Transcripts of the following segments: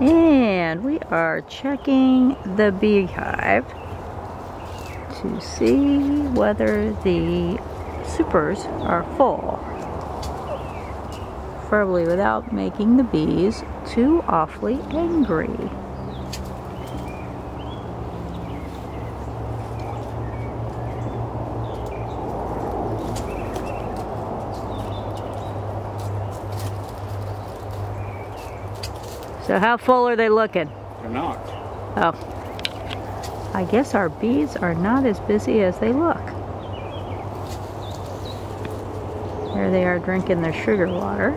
And we are checking the beehive to see whether the supers are full. Preferably without making the bees too awfully angry. So how full are they looking? They're not. Oh. I guess our bees are not as busy as they look. There they are drinking their sugar water.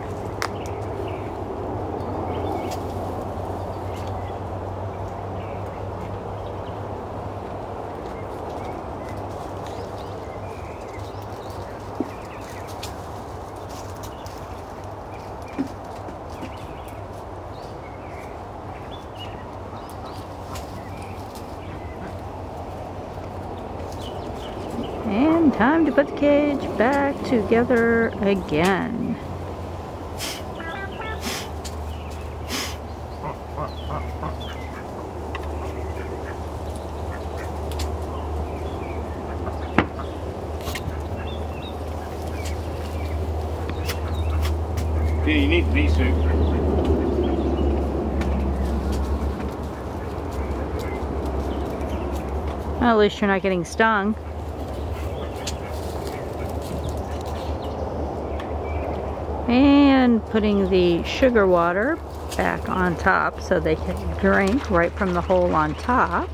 Time to put the cage back together again. Yeah, you need bee soup. Well, at least you're not getting stung. And putting the sugar water back on top so they can drink right from the hole on top.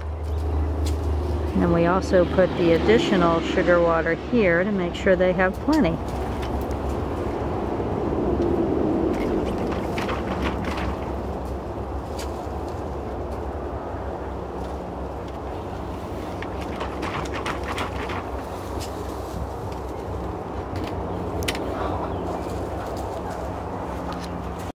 And then we also put the additional sugar water here to make sure they have plenty.